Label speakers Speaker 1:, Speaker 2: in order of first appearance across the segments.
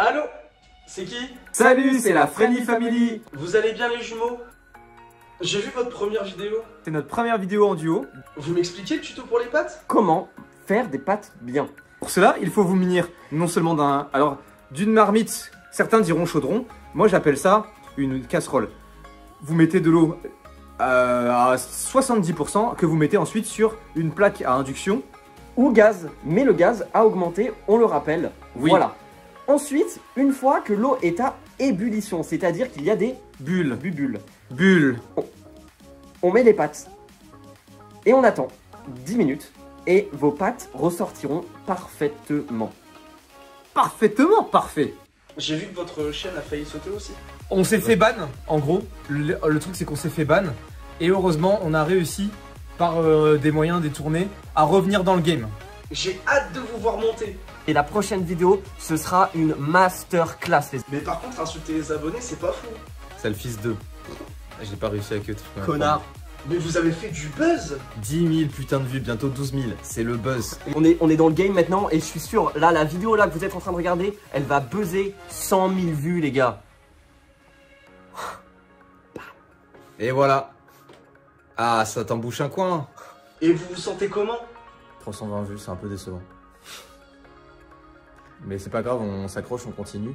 Speaker 1: Allô? C'est qui?
Speaker 2: Salut, c'est la Friendly Family
Speaker 1: Vous allez bien les jumeaux? J'ai vu votre première vidéo.
Speaker 2: C'est notre première vidéo en duo.
Speaker 1: Vous m'expliquez le tuto pour les pâtes?
Speaker 3: Comment faire des pâtes bien?
Speaker 2: Pour cela, il faut vous munir non seulement d'un... Alors, d'une marmite, certains diront chaudron, moi j'appelle ça une casserole. Vous mettez de l'eau euh, à 70% que vous mettez ensuite sur une plaque à induction.
Speaker 3: Ou gaz, mais le gaz a augmenté, on le rappelle.
Speaker 2: Oui.
Speaker 3: Voilà. Ensuite, une fois que l'eau est à ébullition, c'est-à-dire qu'il y a des
Speaker 2: Bulle,
Speaker 3: bubules,
Speaker 2: bulle.
Speaker 3: on met les pâtes et on attend 10 minutes et vos pâtes ressortiront parfaitement.
Speaker 2: Parfaitement parfait.
Speaker 1: J'ai vu que votre chaîne a failli sauter aussi.
Speaker 4: On s'est fait ban, en gros. Le, le truc, c'est qu'on s'est fait ban. Et heureusement, on a réussi, par euh, des moyens détournés, à revenir dans le game.
Speaker 1: J'ai hâte de vous voir monter.
Speaker 3: Et la prochaine vidéo, ce sera une masterclass. Les...
Speaker 1: Mais par contre, insulter les abonnés, c'est pas fou.
Speaker 4: C'est le fils d'eux. J'ai pas réussi avec eux.
Speaker 3: Connard.
Speaker 1: Mais vous avez fait du buzz
Speaker 4: 10 000 putain de vues, bientôt 12 000. C'est le buzz.
Speaker 3: On est, on est dans le game maintenant et je suis sûr, là, la vidéo là que vous êtes en train de regarder, elle va buzzer 100 000 vues, les gars.
Speaker 4: Et voilà. Ah, ça t'embouche un coin.
Speaker 1: Et vous vous sentez comment?
Speaker 4: 320 vues, c'est un peu décevant. Mais c'est pas grave, on s'accroche, on continue.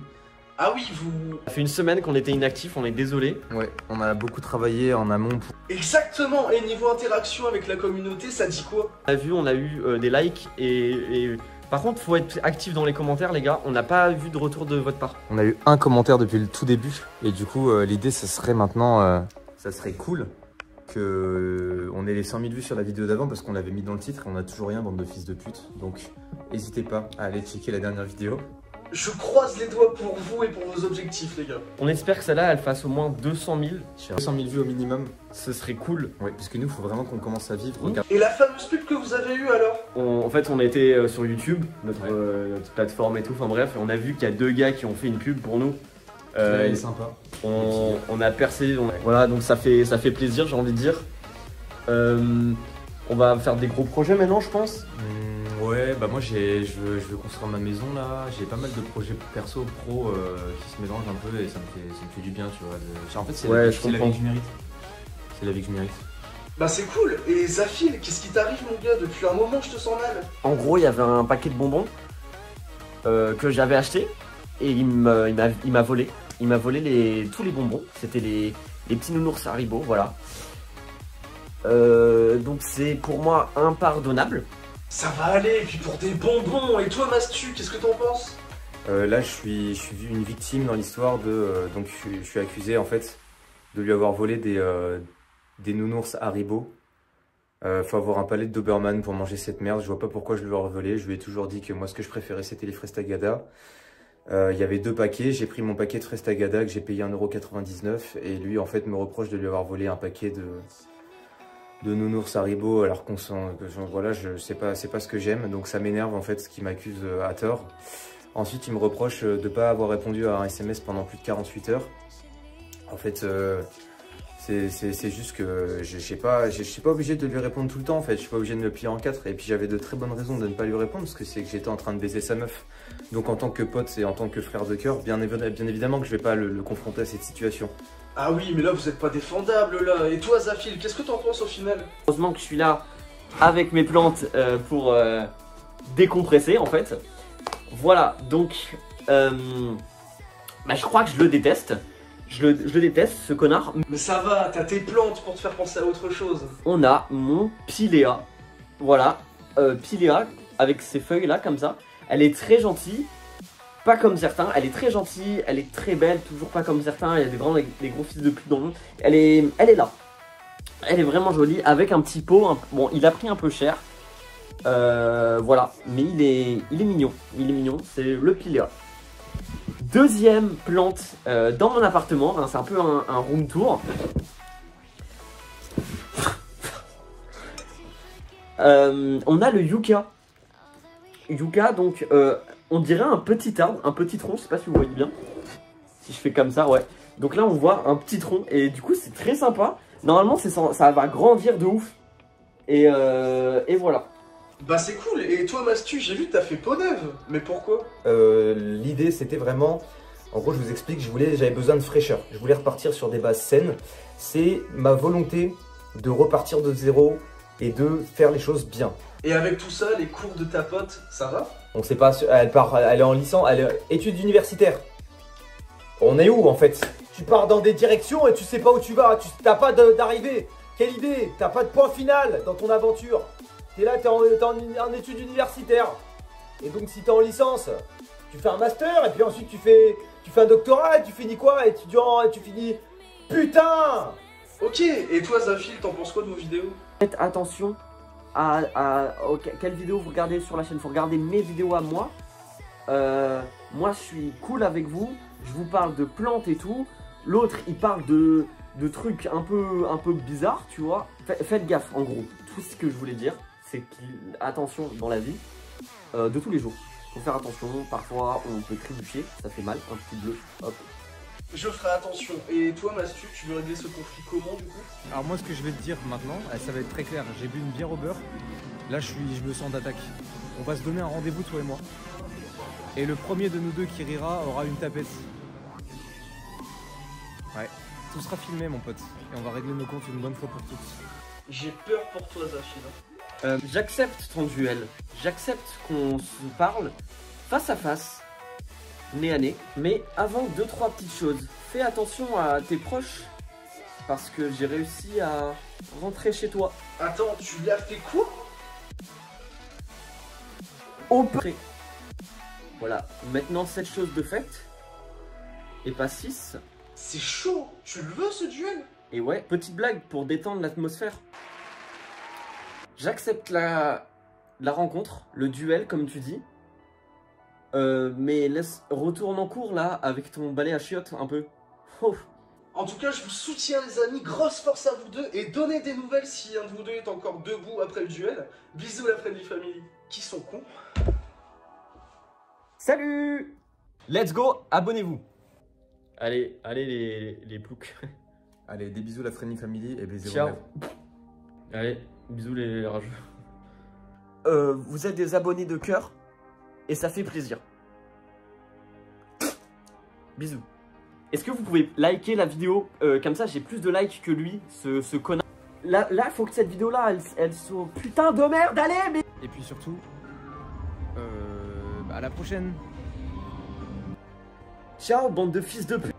Speaker 1: Ah oui, vous...
Speaker 3: Ça fait une semaine qu'on était inactif, on est désolé.
Speaker 4: Ouais, on a beaucoup travaillé en amont pour...
Speaker 1: Exactement Et niveau interaction avec la communauté, ça dit quoi?
Speaker 3: On a vu, on a eu euh, des likes et, et- Par contre, faut être actif dans les commentaires, les gars. On n'a pas vu de retour de votre part.
Speaker 4: On a eu un commentaire depuis le tout début. Et du coup, euh, l'idée, ça serait maintenant... euh, ça serait cool que euh, on ait les 100 000 vues sur la vidéo d'avant parce qu'on l'avait mis dans le titre et on a toujours rien, bande de fils de pute. Donc, n'hésitez pas à aller checker la dernière vidéo.
Speaker 1: Je croise les doigts pour vous et pour vos objectifs, les gars.
Speaker 3: On espère que celle-là, elle fasse au moins 200 000.
Speaker 4: Sur 100 000 vues au minimum.
Speaker 3: Ce serait cool.
Speaker 4: Ouais, parce que nous, il faut vraiment qu'on commence à vivre.
Speaker 3: Oui.
Speaker 4: Regarde.
Speaker 1: Et la fameuse pub que vous avez eue alors?
Speaker 3: On- en fait, on était euh, sur YouTube, notre,
Speaker 4: Ouais.
Speaker 3: euh, notre plateforme et tout. Enfin bref, on a vu qu'il y a deux gars qui ont fait une pub pour nous. Euh,
Speaker 4: est sympa.
Speaker 3: on, on a percé, on- voilà, donc ça fait, ça fait plaisir, j'ai envie de dire. Euh, on va faire des gros projets maintenant, je pense.
Speaker 4: Hum, ouais, bah moi j'ai, je, veux, je veux construire ma maison là. J'ai pas mal de projets perso, pro euh, qui se mélangent un peu et ça me fait, ça me fait du bien, tu vois. de- En fait, c'est
Speaker 3: Ouais,
Speaker 4: la, vie que je mérite. C'est la vie que je mérite.
Speaker 1: Bah c'est cool Et Zafil, qu'est-ce qui t'arrive mon gars? Depuis un moment, je te sens mal.
Speaker 3: En gros, il y avait un paquet de bonbons euh, que j'avais acheté et il m'a il m'a- il m'a volé. Il m'a volé les, tous les bonbons. C'était les, les petits nounours Haribo, voilà. Euh, donc c'est pour moi impardonnable.
Speaker 1: Ça va aller, et puis pour des bonbons Et toi, Mastu, qu'est-ce que t'en penses?
Speaker 4: Euh, là, je suis, je suis une victime dans l'histoire de. euh, donc, je suis, je suis accusé en fait de lui avoir volé des, euh, des nounours Haribo. Euh, faut avoir un palais de Doberman pour manger cette merde. Je vois pas pourquoi je lui aurais volé. Je lui ai toujours dit que moi, ce que je préférais, c'était les Frestagada. Euh, Il y avait deux paquets. J'ai pris mon paquet de Frestagada que j'ai payé 1,99€. Et lui, en fait, me reproche de lui avoir volé un paquet de, de nounours Haribo alors qu'on sent que voilà, je sais pas, c'est pas ce que j'aime. Donc, ça m'énerve en fait ce qui m'accuse euh, à tort. Ensuite, il me reproche euh, de pas avoir répondu à un SMS pendant plus de 48 heures. En fait, euh, c'est juste que je ne suis pas, je- je suis pas obligé de lui répondre tout le temps. En fait, je suis pas obligé de me plier en quatre. Et puis j'avais de très bonnes raisons de ne pas lui répondre parce que c'est que j'étais en train de baiser sa meuf. Donc en tant que pote et en tant que frère de cœur, bien, évi- bien évidemment que je vais pas le, le confronter à cette situation.
Speaker 1: Ah oui, mais là, vous êtes pas défendable, là Et toi, Zafil, qu'est-ce que t'en penses au final?
Speaker 3: Heureusement que je suis là avec mes plantes euh, pour euh, décompresser en fait. Voilà, donc euh, bah, je crois que je le déteste. Je le, je le déteste, ce connard.
Speaker 1: Mais ça va, t'as tes plantes pour te faire penser à autre chose.
Speaker 3: On a mon Pilea. Voilà, euh, Pilea avec ses feuilles là comme ça. Elle est très gentille. Pas comme certains, elle est très gentille, elle est très belle, toujours pas comme certains, il y a des gros fils de pute dans le monde. Elle est, elle est là. Elle est vraiment jolie, avec un petit pot, un- bon il a pris un peu cher. Euh, voilà, mais il est, il est mignon, il est mignon, c'est le Pilea. Deuxième plante euh, dans mon appartement, c'est un peu un, room tour. Euh, on a le yucca. Yucca, donc, euh, on dirait un petit arbre, un petit tronc, je sais pas si vous voyez bien. Si je fais comme ça, ouais. Donc là, on voit un petit tronc, et du coup, c'est très sympa. Normalement, ça, va grandir de ouf. Et voilà.
Speaker 1: Bah c'est cool, et toi Mastu, j'ai vu que t'as fait peau neuve. Mais pourquoi?
Speaker 4: Euh, L'idée c'était vraiment, en gros je vous explique, je voulais, j'avais besoin de fraîcheur. Je voulais repartir sur des bases saines. C'est ma volonté de repartir de zéro et de faire les choses bien.
Speaker 1: Et avec tout ça, les cours de ta pote, ça va?
Speaker 4: On sait pas, elle part, elle est en licence, elle est études universitaires. On est où en fait? Tu pars dans des directions et tu sais pas où tu vas, tu t'as pas d'arrivée. Quelle idée? T'as pas de point final dans ton aventure. T'es là, t'es en, en, en études universitaires. Et donc si t'es en licence, tu fais un master et puis ensuite tu fais, tu fais un doctorat et tu finis quoi? Étudiant et tu finis... Putain
Speaker 1: Ok, et toi Zafil, t'en penses quoi de nos vidéos?
Speaker 3: Faites attention à, à- aux- quelle vidéo vous regardez sur la chaîne. Faut regarder mes vidéos à moi. Euh, moi, je suis cool avec vous. Je vous parle de plantes et tout. L'autre, il parle de, de trucs un peu, un peu bizarres, tu vois. Fa- Faites gaffe, en gros. Tout ce que je voulais dire, c'est qu'il- attention dans la vie euh, de tous les jours. Faut faire attention. Parfois, on peut trébucher. Ça fait mal. Un petit bleu. Hop.
Speaker 1: Je ferai attention. Et toi Mastu, tu veux régler ce conflit comment du coup?
Speaker 2: Alors moi ce que je vais te dire maintenant, euh, ça va être très clair. J'ai bu une bière au beurre. Là je suis, je me sens d'attaque. On va se donner un rendez-vous toi et moi. Et le premier de nous deux qui rira aura une tapette. Ouais, tout sera filmé mon pote. Et on va régler nos comptes une bonne fois pour toutes.
Speaker 1: J'ai peur pour toi Zafil.
Speaker 3: Euh, J'accepte ton duel. J'accepte qu'on se parle face à face, nez à nez. Mais avant, deux, trois petites choses. Fais attention à tes proches. Parce que j'ai réussi à rentrer chez toi.
Speaker 1: Attends, tu l'as fait quoi?
Speaker 3: Au près. Voilà. Maintenant, cette chose de faite. Et pas 6.
Speaker 1: C'est chaud Tu le veux ce duel?
Speaker 3: Et ouais, petite blague pour détendre l'atmosphère. J'accepte la, la rencontre, le duel comme tu dis. Euh, mais laisse, retourne en cours là avec ton balai à chiottes un peu. Oh.
Speaker 1: En tout cas, je vous soutiens les amis, grosse force à vous deux et donnez des nouvelles si un de vous deux est encore debout après le duel. Bisous la Friendly Family. Qui sont cons
Speaker 3: Salut Let's go, abonnez-vous Allez, allez les, les ploucs.
Speaker 4: Allez, des bisous la Friendly Family et baiser
Speaker 3: Ciao. Allez, bisous les rageux. Euh, vous êtes des abonnés de cœur et ça fait plaisir. Bisous. Est-ce que vous pouvez liker la vidéo Euh, Comme ça, j'ai plus de likes que lui, ce, ce connard. Là, là, faut que cette vidéo-là, elle, elle soit putain de merde. Allez, mais
Speaker 2: Et puis surtout, euh, bah, à la prochaine
Speaker 3: ciao, bande de fils de pute.